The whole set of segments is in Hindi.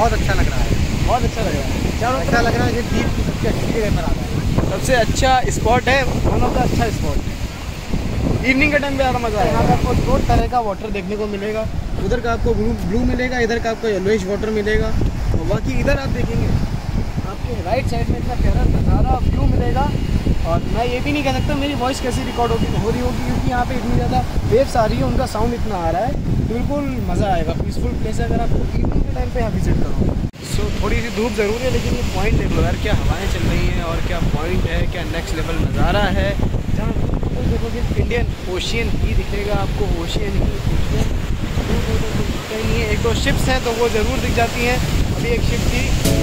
बहुत अच्छा लग रहा है। बहुत अच्छा लग रहा है। चारों अच्छा लग रहा है ये द्वीप की सबसे अच्छी जगह पर आता है सबसे अच्छा स्पॉट है। वन ऑफ़ द अच्छा स्पॉट है। इवनिंग के टाइम पे ज़्यादा मज़ा यहाँ आएगा आपको दो तरह का वाटर देखने को मिलेगा। उधर का आपको ब्लू ब्लू मिलेगा इधर का आपको येलोइश वाटर मिलेगा। और बाकी इधर आप देखेंगे। आपको राइट साइड में इतना प्यारा नज़ारा व्यू मिलेगा। और मैं ये भी नहीं कह सकता मेरी वॉइस कैसी रिकॉर्ड होगी, हो रही होगी, क्योंकि यहाँ पे इतनी ज़्यादा वेव्स आ रही है, उनका साउंड इतना आ रहा है। बिल्कुल मज़ा आएगा। पीसफुल प्लेस है, अगर आपको इवनिंग के टाइम पे यहाँ विज़िट करो सो थोड़ी सी धूप ज़रूर है, लेकिन ये पॉइंट देख लो यार, क्या हवाएँ चल रही हैं और क्या पॉइंट है, क्या नेक्स्ट लेवल नज़ारा है। जहाँ देखोगे इंडियन ओशियन ही दिखेगा आपको ओशियन ही कहीं नहीं है। एक दो शिप्स हैं तो वो ज़रूर दिख जाती हैं। अभी एक शिप थी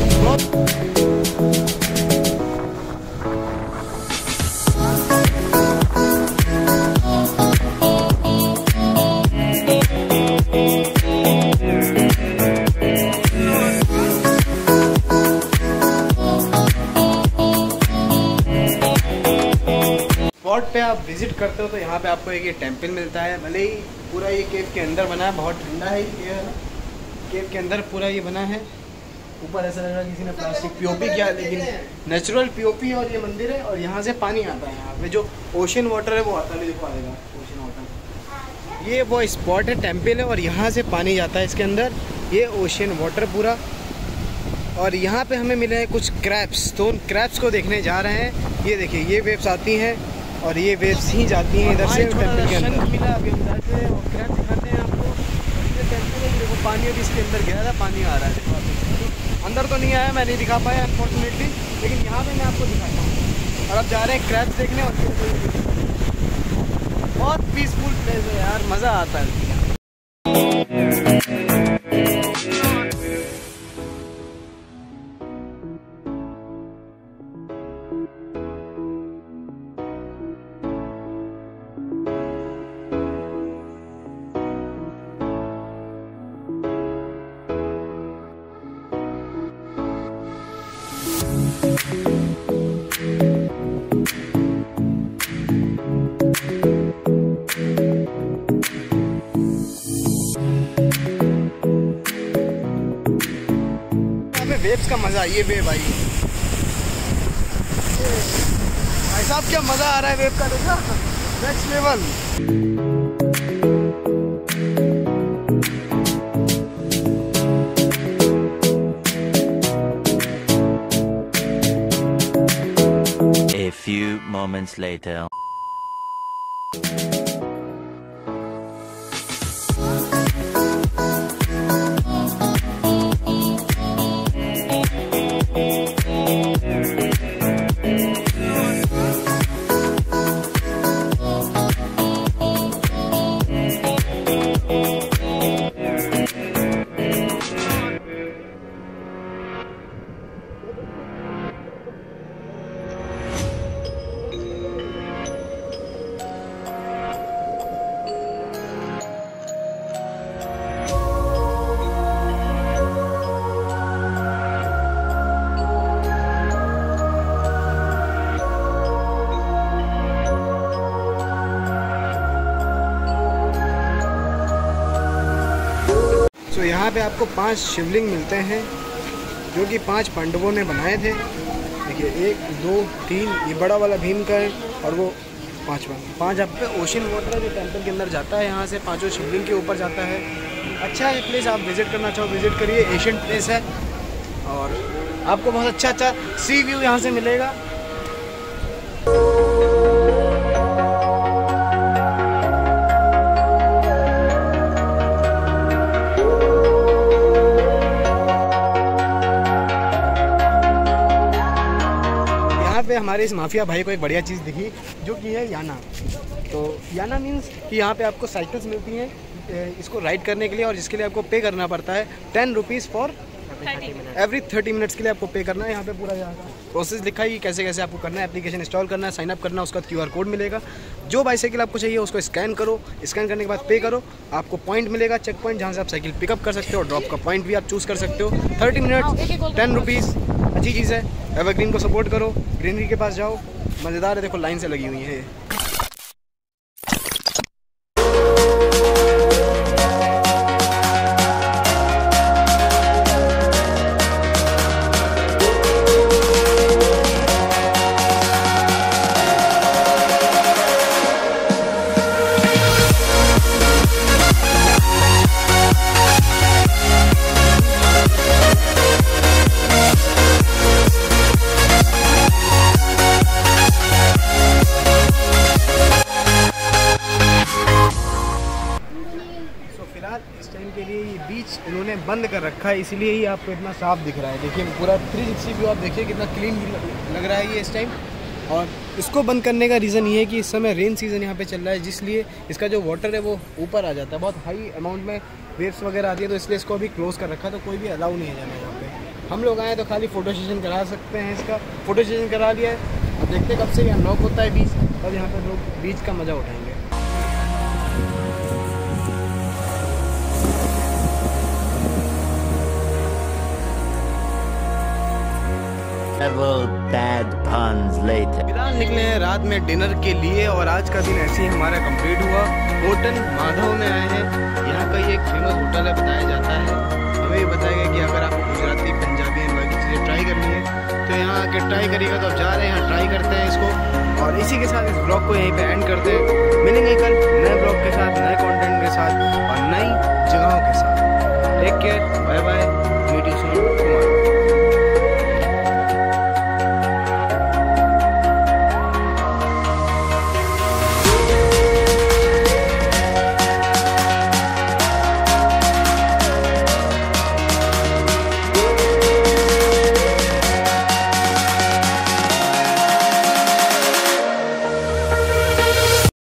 पे आप विज़िट करते हो तो यहाँ पे आपको एक ये टेंपल मिलता है। भले ही पूरा ये केव के अंदर बना है, बहुत ठंडा है ये केव के अंदर पूरा ये बना है। ऊपर ऐसा लग रहा है किसी ने प्लास्टिक पीओपी किया लेकिन नेचुरल पीओपी और ये मंदिर है और यहाँ से पानी आता है यहाँ पे। जो ओशन वाटर है वो आता है देखो आएगा ओशन वाटर ये वो स्पॉट है टेंपल है और यहाँ से पानी जाता है इसके अंदर। ये ओशन वाटर पूरा। और यहाँ पे हमें मिले हैं कुछ क्रैप्स तो उन क्रैप्स को देखने जा रहे हैं। ये देखिए ये वेव्स आती हैं और ये वेव्स ही जाती हैं इधर से टेंपल के अंदर मिला अभी अंदर से और क्रैप दिखाते हैं आपको और ये देखो पानी अभी इसके अंदर गया था, पानी आ रहा है हो। अंदर तो नहीं आया, मैं नहीं दिखा पाया अनफॉर्चुनेटली लेकिन यहाँ पे मैं आपको दिखाता हूँ और अब जा रहे हैं क्रैप्स देखने और। बहुत पीसफुल प्लेस है यार, मज़ा आता है हमें वेव्स का मज़ा ये वेव आई भाई साहब, क्या मज़ा आ रहा है वेव का देखा? Next level few moments later. यहाँ पे आपको पाँच शिवलिंग मिलते हैं, जो कि पाँच पांडवों ने बनाए थे। देखिए, एक, दो, तीन, ये बड़ा वाला भीम का है और वो पांचवा पाँच आप पे ओशन वाटर है जो टेंपल के अंदर जाता है, यहाँ से पाँचों शिवलिंग के ऊपर जाता है। अच्छा है प्लेस आप विज़िट करना चाहो विज़िट करिए एशियन प्लेस है। और आपको बहुत अच्छा अच्छा सी व्यू यहाँ से मिलेगा। यहाँ पे हमारे इस माफिया भाई को एक बढ़िया चीज़ दिखी, जो कि है याना। तो याना मीन्स कि यहाँ पे आपको साइकिल्स मिलती हैं इसको राइड करने के लिए और जिसके लिए आपको पे करना पड़ता है ten rupees for every thirty minutes के लिए आपको पे करना है यहाँ पे पूरा यहाँ का प्रोसेस लिखा है कैसे कैसे आपको करना है एप्लीकेशन इंस्टॉल करना है साइन अप करना है उसका क्यू कोड मिलेगा। जो बाईसाइकिल आपको चाहिए उसको स्कैन करो। स्कैन करने के बाद पे करो। आपको पॉइंट मिलेगा चेक पॉइंट जहाँ से आप साइकिल पिकअप कर सकते हो ड्रॉप का पॉइंट भी आप चूज़ कर सकते हो। थर्टी मिनट टेन रुपीज़ अच्छी चीज़ है। एवरग्रीन को सपोर्ट करो। ग्रीनरी के पास जाओ। मज़ेदार है देखो लाइन से लगी हुई है। बंद कर रखा है, इसलिए ही आपको इतना साफ़ दिख रहा है। देखिए, पूरा थ्री सिक्सटी व्यू आप देखिए, कितना क्लीन लग रहा है ये इस टाइम और इसको बंद करने का रीज़न ये है कि इस समय रेन सीज़न यहाँ पे चल रहा है, जिसलिए इसका जो वाटर है वो ऊपर आ जाता है। बहुत हाई अमाउंट में वेव्स वगैरह आती है तो इसलिए इसको अभी क्लोज़ कर रखा तो कोई भी अलाउ नहीं है जाना यहाँ पे। हम लोग आए तो खाली फ़ोटो सेशन करा सकते हैं इसका। फ़ोटो सेशन करा लिया है, अब देखते कब से ये अनलॉक होता है बीच। तब यहाँ पर लोग, बीच का मज़ा उठाएँगे। Several bad puns later. फ़िलहाल निकले हैं रात में डिनर के लिए और आज का दिन ऐसे ही हमारा कंप्लीट हुआ। होटल माधव में आए हैं। यहाँ का ये एक फ़ेमस होटल है, बताया जाता है। हमें ये बताया गया कि अगर आपको गुजराती, पंजाबी एंड बाकी चीज़ें ट्राई करनी है तो यहाँ आके ट्राई करिएगा तो आप जा रहे हैं ट्राई करते हैं इसको। और इसी के साथ इस ब्लॉग को यहीं पे एंड करते हैं। मिलेंगे कल नए ब्लॉग के साथ, नए कंटेंट